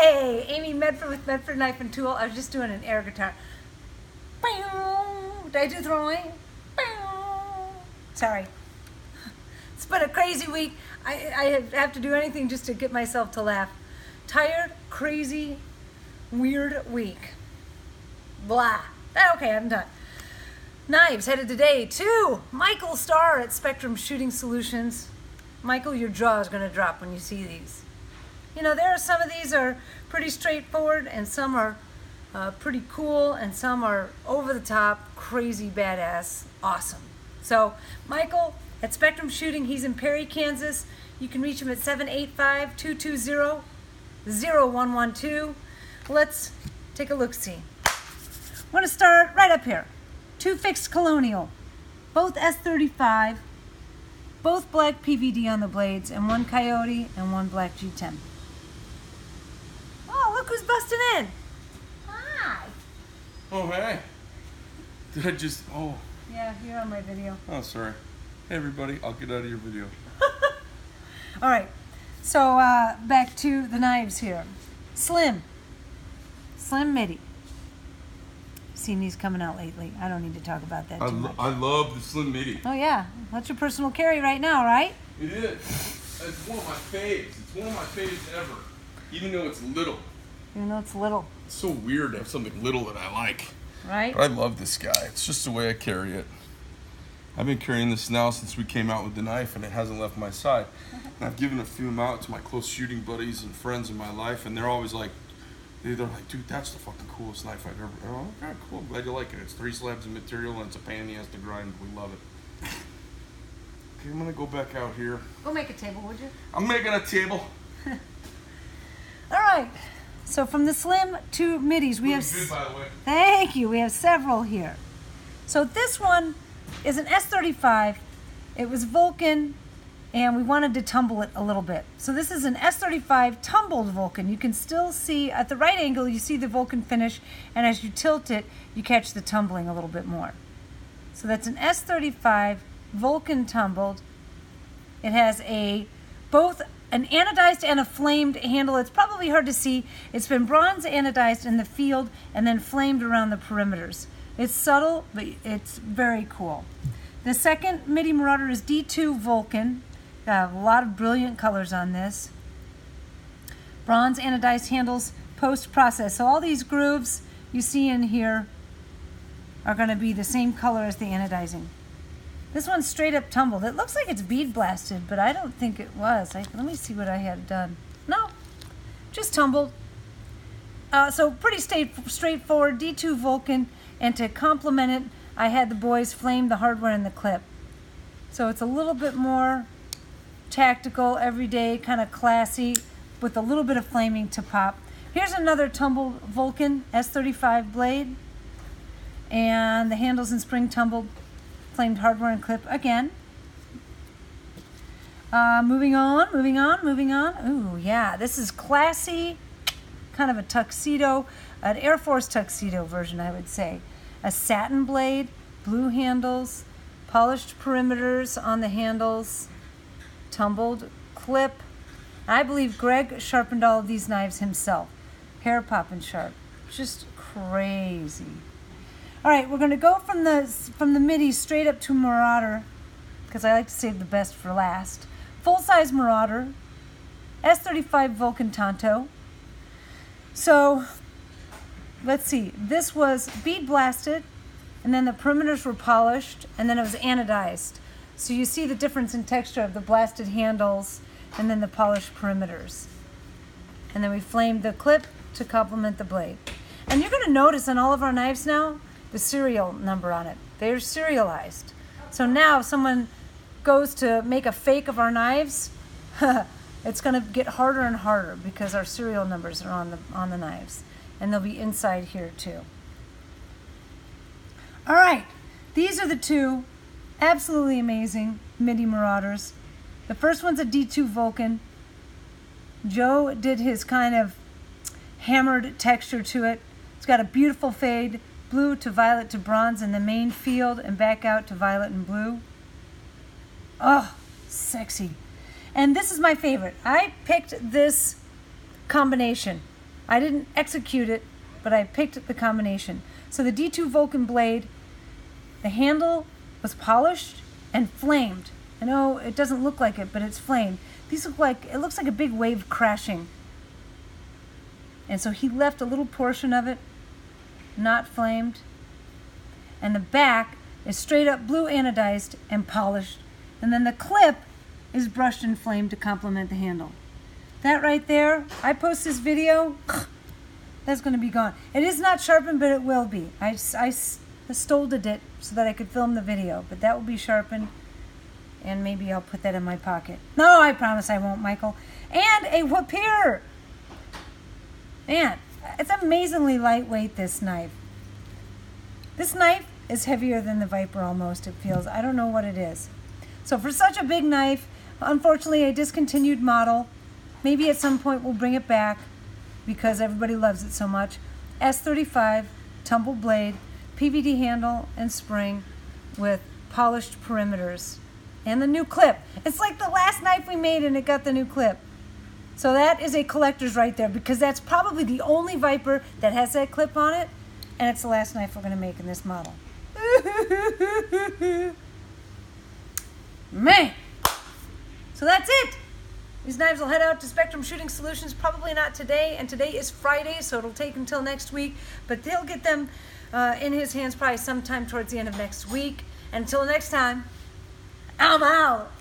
Hey, Amy Medford with Medford Knife and Tool. I was just doing an air guitar. Did I do throwing? Sorry. It's been a crazy week. I, I have to do anything just to get myself to laugh. Tired, crazy, weird week. Blah. Okay, I'm done. Knives headed today to Michael Starr at Spectrum Shooting Solutions. Michael, your jaw is going to drop when you see these. You know, there are some of these are pretty straightforward, and some are uh, pretty cool, and some are over the top, crazy, badass, awesome. So, Michael at Spectrum Shooting, he's in Perry, Kansas. You can reach him at 785 220 0112. Let's take a look see. I'm to start right up here. Two fixed colonial, both S35, both black PVD on the blades, and one Coyote and one black G10. Who's busting in. Hi. Oh, hey. Did I just, oh. Yeah, you're on my video. Oh, sorry. Hey, everybody, I'll get out of your video. All right, so uh, back to the knives here. Slim. Slim MIDI. Seen these coming out lately. I don't need to talk about that I, too lo- much. I love the Slim MIDI. Oh yeah, that's your personal carry right now, right? It is. It's one of my faves. It's one of my faves ever. Even though it's little. Even though it's little, It's so weird to have something little that I like. right? But I love this guy. It's just the way I carry it. I've been carrying this now since we came out with the knife, and it hasn't left my side. And I've given a few them out to my close shooting buddies and friends in my life, and they're always like, they're like, dude, that's the fucking coolest knife I've ever. Oh, okay, cool. I'm Glad you like it. It's three slabs of material, and it's a pain he has to grind. We love it. Okay, I'm gonna go back out here. Go make a table, would you? I'm making a table. All right. So from the slim to middies, we have. Good, by the way. Thank you. We have several here. So this one is an S35. It was Vulcan, and we wanted to tumble it a little bit. So this is an S35 tumbled Vulcan. You can still see at the right angle, you see the Vulcan finish, and as you tilt it, you catch the tumbling a little bit more. So that's an S35 Vulcan tumbled. It has a both an anodized and a flamed handle. It's probably hard to see. It's been bronze anodized in the field and then flamed around the perimeters. It's subtle, but it's very cool. The second MIDI Marauder is D2 Vulcan. Got a lot of brilliant colors on this. Bronze anodized handles post process. So all these grooves you see in here are going to be the same color as the anodizing. This one's straight up tumbled. It looks like it's bead blasted, but I don't think it was. I, let me see what I had done. No, just tumbled. Uh, so pretty straight, straightforward D2 Vulcan, and to complement it, I had the boys flame the hardware in the clip. So it's a little bit more tactical, everyday, kind of classy, with a little bit of flaming to pop. Here's another tumbled Vulcan S35 blade, and the handles and spring tumbled flamed hardware and clip again. Uh, moving on, moving on, moving on. Ooh, yeah, this is classy, kind of a tuxedo, an Air Force tuxedo version, I would say. A satin blade, blue handles, polished perimeters on the handles, tumbled clip. I believe Greg sharpened all of these knives himself. Hair popping sharp. Just crazy. All right, we're going to go from the from the MIDI straight up to Marauder because I like to save the best for last. Full size Marauder, S35 Vulcan Tonto. So let's see. This was bead blasted, and then the perimeters were polished, and then it was anodized. So you see the difference in texture of the blasted handles and then the polished perimeters. And then we flamed the clip to complement the blade. And you're going to notice on all of our knives now the serial number on it. They're serialized. So now if someone goes to make a fake of our knives, it's going to get harder and harder because our serial numbers are on the on the knives and they'll be inside here too. All right. These are the two absolutely amazing MIDI Marauders. The first one's a D2 Vulcan. Joe did his kind of hammered texture to it. It's got a beautiful fade, blue to violet to bronze in the main field and back out to violet and blue. Oh, sexy. And this is my favorite. I picked this combination I didn't execute it, but I picked the combination. So the D2 Vulcan blade, the handle was polished and flamed. I know it doesn't look like it, but it's flamed. These look like, it looks like a big wave crashing. And so he left a little portion of it not flamed. And the back is straight up blue anodized and polished. And then the clip is brushed and flamed to complement the handle. That right there, I post this video, that's going to be gone. It is not sharpened, but it will be. I, I stolded it so that I could film the video, but that will be sharpened and maybe I'll put that in my pocket. No, I promise I won't, Michael. And a whoopir. Man, it's amazingly lightweight, this knife. This knife is heavier than the Vyper almost, it feels. I don't know what it is. So for such a big knife, unfortunately a discontinued model, maybe at some point we'll bring it back because everybody loves it so much. S35, tumble blade, PVD handle and spring with polished perimeters and the new clip. It's like the last knife we made and it got the new clip. So that is a collector's right there because that's probably the only Vyper that has that clip on it and it's the last knife we're going to make in this model. Man! So that's it! These knives will head out to Spectrum Shooting Solutions probably not today, and today is Friday, so it'll take until next week, but they'll get them uh, in his hands probably sometime towards the end of next week. And Until next time, I'm out.